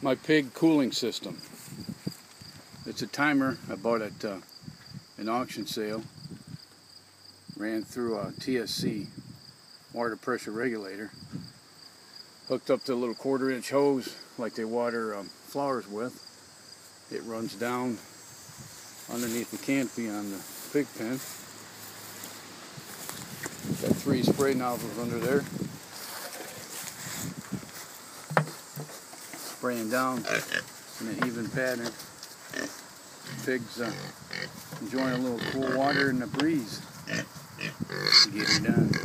my pig cooling system. It's a timer I bought at uh, an auction sale. Ran through a TSC water pressure regulator. Hooked up to a little quarter inch hose like they water um, flowers with. It runs down underneath the canopy on the pig pen. Got three spray nozzles under there. Spraying down in an even pattern. Pigs uh, enjoying a little cool water and a breeze. Get her done.